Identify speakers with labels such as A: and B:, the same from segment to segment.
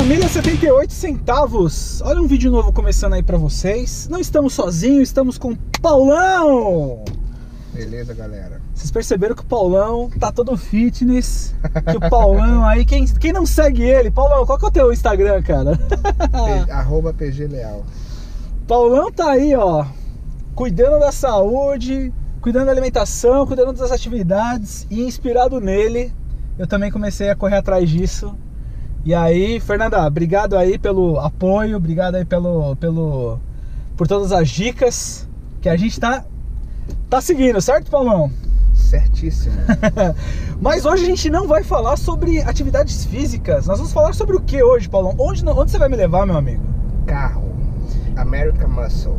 A: Família 78 centavos. Olha um vídeo novo começando aí pra vocês. Não estamos sozinhos, estamos com Paulão.
B: Beleza, galera?
A: Vocês perceberam que o Paulão tá todo fitness. Que o Paulão aí, quem, quem não segue ele, Paulão, qual que é o teu Instagram, cara?
B: Arroba PG Leal.
A: Paulão tá aí, ó, cuidando da saúde, cuidando da alimentação, cuidando das atividades e inspirado nele, eu também comecei a correr atrás disso. E aí, Fernanda, obrigado aí pelo apoio, obrigado aí pelo, pelo por todas as dicas que a gente tá tá seguindo, certo, Paulão?
B: Certíssimo.
A: Mas hoje a gente não vai falar sobre atividades físicas. Nós vamos falar sobre o que hoje, Paulão? Onde, onde você vai me levar, meu amigo?
B: Carro. American Muscle.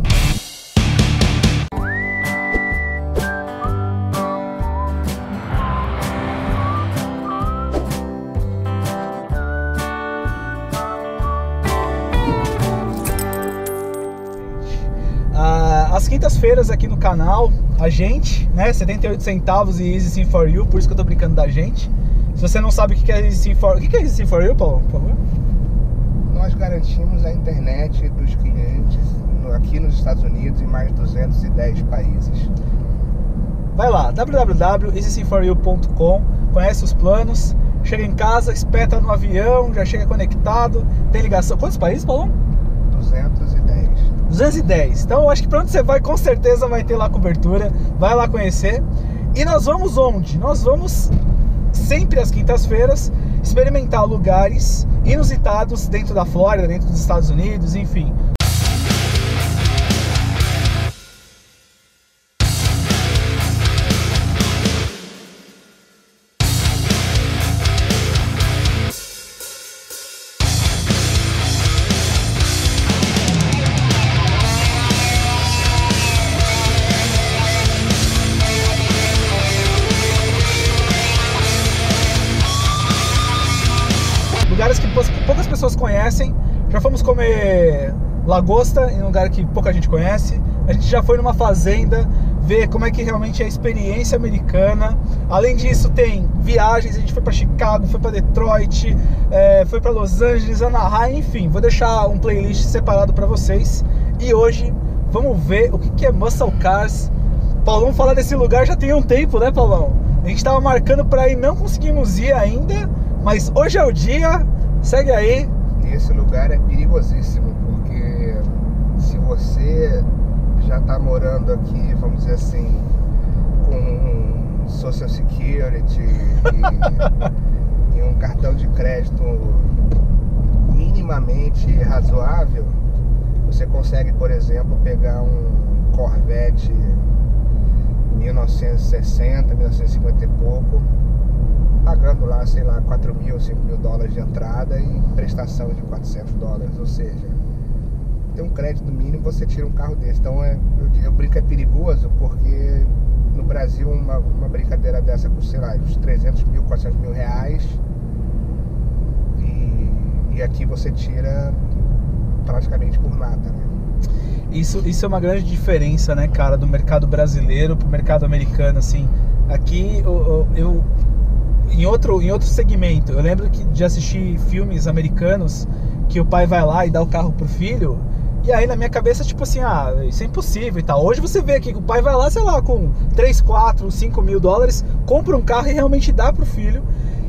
A: Quintas-feiras aqui no canal, a gente, né, 78 centavos e Easy Sim for You, por isso que eu tô brincando da gente. Se você não sabe o que é Easy Sim for, o que é Easy Sim for You, Paulo? Por favor.
B: Nós garantimos a internet dos clientes aqui nos Estados Unidos em mais de 210 países.
A: Vai lá, www.easysimforyou.com, conhece os planos, chega em casa, espeta no avião, já chega conectado, tem ligação. Quantos países, Paulo?
B: 210.
A: 210. Então eu acho que pra onde você vai, com certeza vai ter lá cobertura. Vai lá conhecer. E nós vamos onde? Nós vamos sempre às quintas-feiras experimentar lugares inusitados dentro da Flórida, dentro dos Estados Unidos, enfim. Pessoas conhecem. Já fomos comer lagosta em um lugar que pouca gente conhece. A gente já foi numa fazenda ver como é que realmente é a experiência americana. Além disso, tem viagens. A gente foi para Chicago, foi para Detroit, é, foi para Los Angeles, Anaheim, enfim. Vou deixar um playlist separado para vocês. E hoje vamos ver o que é Muscle Cars. Paulão fala desse lugar já tem um tempo, né, Paulão? A gente tava marcando para ir, não conseguimos ir ainda, mas hoje é o dia. Segue aí.
B: Esse lugar é perigosíssimo, porque se você já está morando aqui, vamos dizer assim, com Social Security e, e um cartão de crédito minimamente razoável, você consegue, por exemplo, pegar um Corvette 1960, 1950 e pouco, pagando lá, sei lá, 4 mil, 5 mil dólares de entrada e prestação de 400 dólares. Ou seja, tem um crédito mínimo, você tira um carro desse. Então é, eu, eu brinco é perigoso porque no Brasil uma, uma brincadeira dessa com, sei lá, uns 300 mil, 400 mil reais e, e aqui você tira praticamente por nada, né?
A: Isso, isso é uma grande diferença, né, cara, do mercado brasileiro pro mercado americano, assim. Aqui eu- eu- em outro em outro segmento, eu lembro que de assistir filmes americanos que o pai vai lá e dá o carro pro filho. E aí na minha cabeça, tipo assim, ah, isso é impossível e tal. Hoje você vê aqui que o pai vai lá, sei lá, com 3, 4, 5 mil dólares, compra um carro e realmente dá pro filho.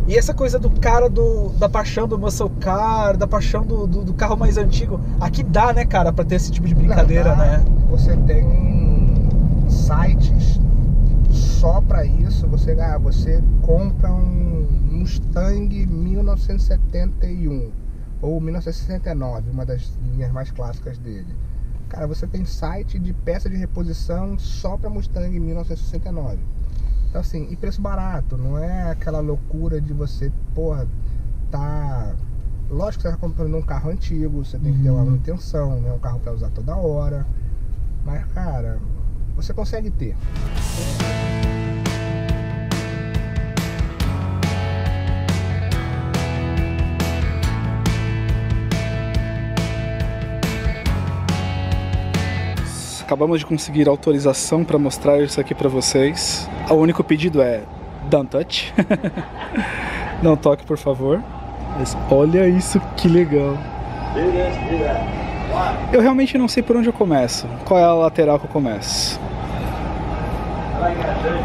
A: E essa coisa do cara do, da paixão do muscle car, da paixão do, do, do carro mais antigo, aqui dá, né, cara, pra ter esse tipo de brincadeira,
B: Não, dá.
A: né?
B: Você tem sites só para isso. Você, ah, você compra um Mustang 1971 ou 1969, uma das linhas mais clássicas dele. Cara, você tem site de peça de reposição só para Mustang 1969. Então assim, e preço barato, não é aquela loucura de você, porra, tá. Lógico que você tá comprando um carro antigo, você tem que ter uma
A: Uhum.
B: manutenção, não é um carro para usar toda hora. Mas, cara, você consegue ter.
A: Acabamos de conseguir autorização para mostrar isso aqui para vocês. O único pedido é don't touch. Não toque, por favor. Mas olha isso que legal. Eu realmente não sei por onde eu começo. Qual é a lateral que eu começo?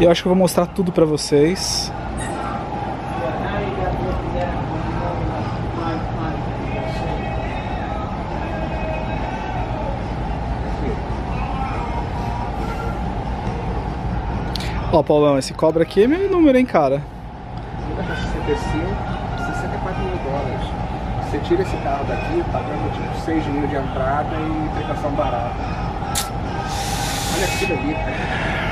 A: Eu acho que eu vou mostrar tudo pra vocês. Ó, Paulão, esse cobra aqui é meu número, hein, cara?
B: 65, 64 mil dólares. Você tira esse carro daqui pagando tipo 6 mil de entrada e prestação barata. Olha aquilo ali, cara.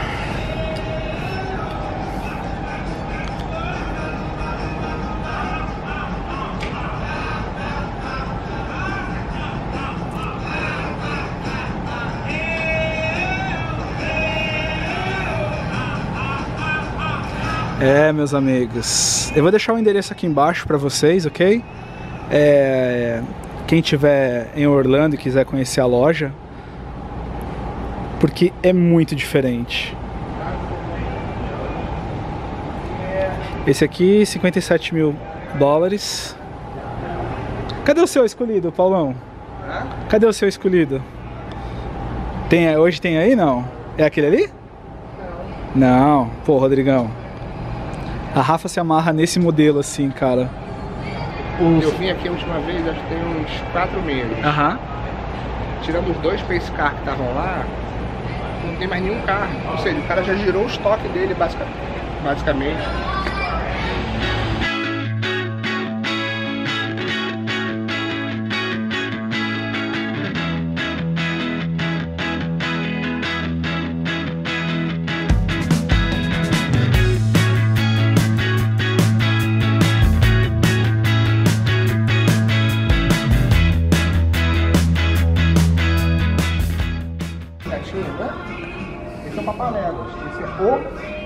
A: É, meus amigos. Eu vou deixar o endereço aqui embaixo para vocês, ok? É, quem tiver em Orlando e quiser conhecer a loja, porque é muito diferente. Esse aqui, 57 mil dólares. Cadê o seu escolhido, Paulão? Cadê o seu escolhido? Tem, hoje tem aí, não? É aquele ali? Não. Não. Pô, Rodrigão. A Rafa se amarra nesse modelo assim, cara.
B: Os... Eu vim aqui a última vez, acho que tem uns 4 meses.
A: Aham.
B: Tirando os dois Pace Car que estavam lá, não tem mais nenhum carro. Ou seja, o cara já girou o estoque dele, basicamente.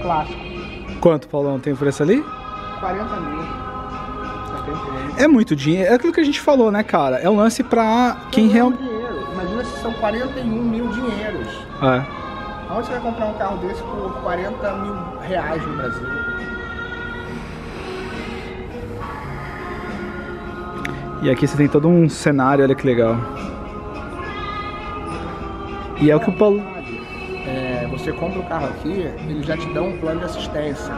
B: Clássico.
A: Quanto, Paulão, tem o preço ali?
B: 40 mil.
A: É muito dinheiro. É aquilo que a gente falou, né, cara? É um lance pra quem realmente.
B: Imagina se são 41 mil dinheiros.
A: É.
B: Onde você vai comprar um carro desse por 40 mil reais no Brasil?
A: E aqui você tem todo um cenário, olha que legal. E é o que o Paulo.
B: Você compra o carro aqui, eles já te dão um plano de assistência.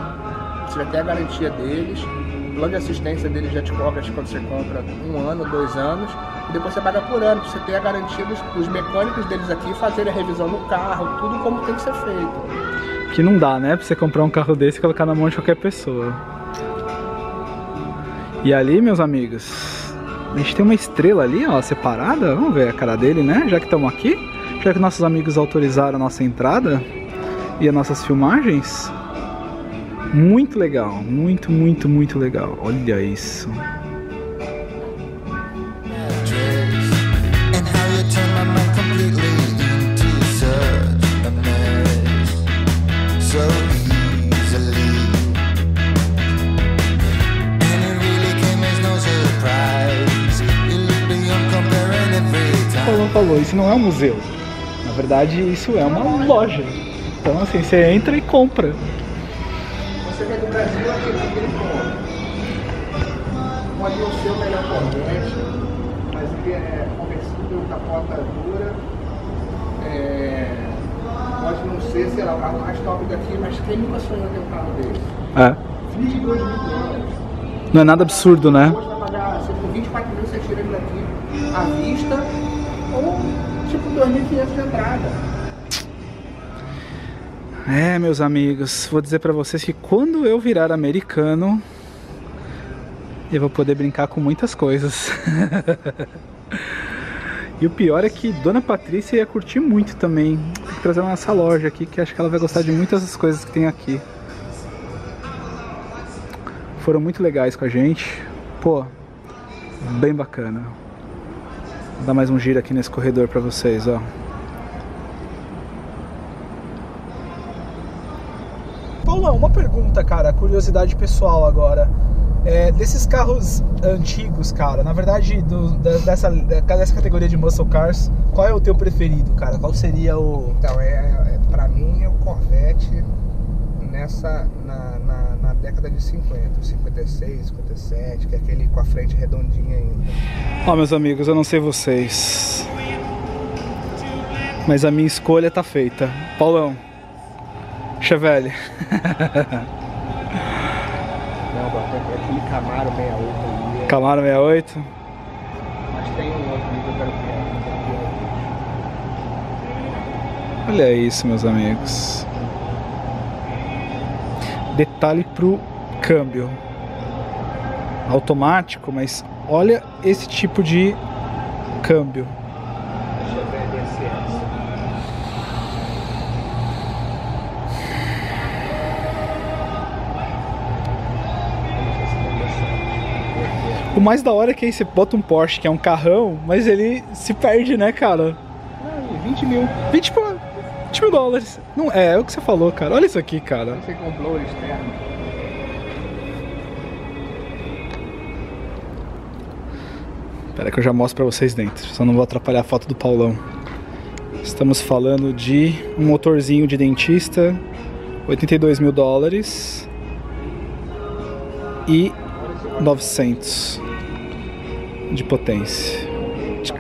B: Você vai ter a garantia deles. O plano de assistência deles já te cobra quando você compra um ano, dois anos. E depois você paga por ano, você ter a garantia dos, dos mecânicos deles aqui fazerem a revisão no carro, tudo como tem que ser feito.
A: Que não dá, né? Pra você comprar um carro desse e colocar na mão de qualquer pessoa. E ali, meus amigos, a gente tem uma estrela ali, ó, separada. Vamos ver a cara dele, né? Já que estamos aqui. Já que nossos amigos autorizaram a nossa entrada e as nossas filmagens. Muito legal, muito, muito, muito legal. Olha isso. Falou, isso não é um museu. Na verdade, isso é uma loja. Então, assim, você entra e compra.
B: Você vê do Brasil aqui naquele ponto. Pode não ser o melhor Corvette, mas ele é conversível, capota dura. É, pode não ser, sei lá, o carro mais top daqui, mas quem nunca sonhou ter um carro desse?
A: É.
B: 22 mil dólares.
A: Não é nada absurdo, né?
B: Hoje vai pagar, se for 24 mil, você tira ele daqui à vista, tipo 2.500 de entrada.
A: É, meus amigos, vou dizer pra vocês que quando eu virar americano, eu vou poder brincar com muitas coisas. e o pior é que Dona Patrícia ia curtir muito também. Que trazer ela nessa loja aqui, que acho que ela vai gostar de muitas das coisas que tem aqui. Foram muito legais com a gente. Pô, bem bacana. Vou dar mais um giro aqui nesse corredor pra vocês, ó. Paulão, uma pergunta, cara, curiosidade pessoal agora. É, desses carros antigos, cara, na verdade, do, da- dessa, dessa categoria de muscle cars, qual é o teu preferido, cara? Qual seria o.
B: Então, é, é, pra mim, é o Corvette nessa na, na, na década de 50, 56, 57, que é aquele com a frente redondinha ainda.
A: Ó, meus amigos, eu não sei vocês. Mas a minha escolha tá feita. Paulão. Chevelle.
B: Não, tem aquele Camaro 68 ali.
A: Camaro 68.
B: Mas tem um outro ali que eu quero ver.
A: Olha isso, meus amigos. Detalhe pro câmbio. Automático, mas olha esse tipo de câmbio. O mais da hora é que aí você bota um Porsche, que é um carrão, mas ele se perde, né, cara?
B: Ah, 20 mil.
A: 20, pô, 20 mil dólares. Não, é, é o que você falou, cara. Olha isso aqui, cara.
B: Você comprou o externo.
A: Espera que eu já mostro pra vocês dentro. Só não vou atrapalhar a foto do Paulão. Estamos falando de um motorzinho de dentista, 82 mil dólares e 900 de potência. De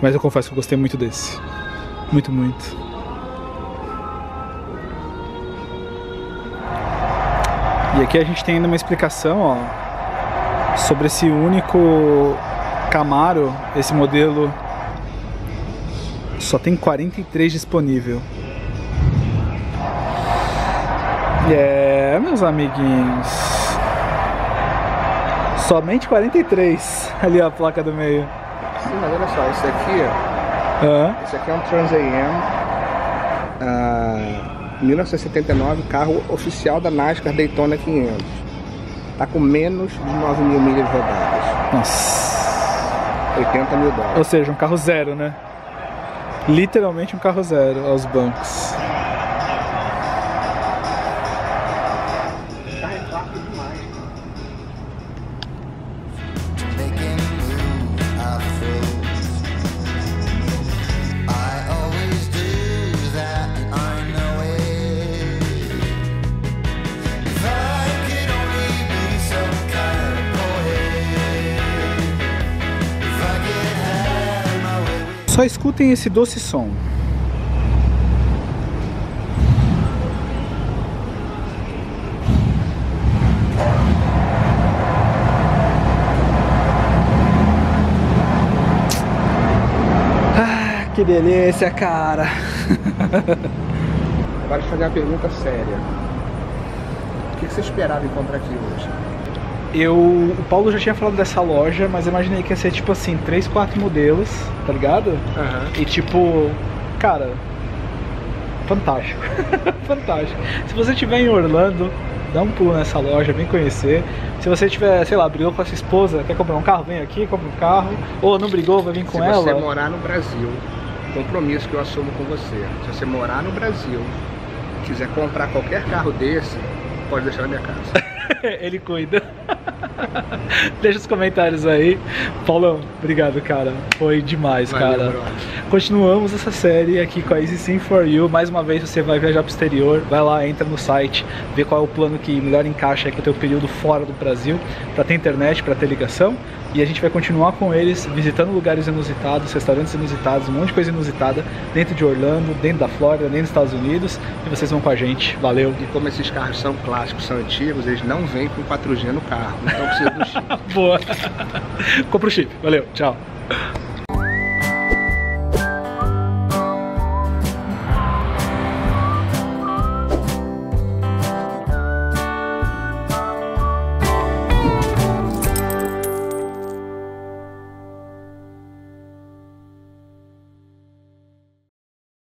A: Mas eu confesso que eu gostei muito desse. Muito, muito. E aqui a gente tem ainda uma explicação, ó, sobre esse único Camaro, esse modelo só tem 43 disponível. É, meus amiguinhos. Somente 43. Ali a placa do meio.
B: Sim, mas olha só, esse aqui,
A: Hã?
B: esse aqui é um Trans AM. ah, 1979, carro oficial da NASCAR Daytona 500. Tá com menos de 9 mil milhas rodadas.
A: Nossa.
B: 80 mil dólares.
A: Ou seja, um carro zero, né? Literalmente um carro zero aos bancos. Só escutem esse doce som. Ah, que delícia, cara.
B: Agora deixa fazer uma pergunta séria. O que você esperava encontrar aqui hoje?
A: Eu, o Paulo já tinha falado dessa loja, mas eu imaginei que ia ser tipo assim, três, quatro modelos, tá ligado?
B: Aham.
A: E tipo, cara, fantástico. fantástico. Se você estiver em Orlando, dá um pulo nessa loja, vem conhecer. Se você tiver, sei lá, brigou com a sua esposa, quer comprar um carro, vem aqui, compra um carro. Ou não brigou, vai vir com
B: Se
A: ela.
B: você morar no Brasil, compromisso que eu assumo com você. Se você morar no Brasil, quiser comprar qualquer carro desse, pode deixar na minha casa.
A: Ele cuida. Deixa os comentários aí. Paulão, obrigado, cara. Foi demais,
B: Valeu,
A: cara.
B: brother.
A: Continuamos essa série aqui com a Easy Sim for You. Mais uma vez você vai viajar pro exterior, vai lá, entra no site, vê qual é o plano que melhor encaixa com o teu período fora do Brasil, para ter internet, para ter ligação. E a gente vai continuar com eles, visitando lugares inusitados, restaurantes inusitados, um monte de coisa inusitada dentro de Orlando, dentro da Flórida, dentro dos Estados Unidos. E vocês vão com a gente. Valeu.
B: E como esses carros são clássicos, são antigos, eles não vêm com 4G no carro. Então precisa do chip.
A: Boa. Compra o chip. Valeu. Tchau.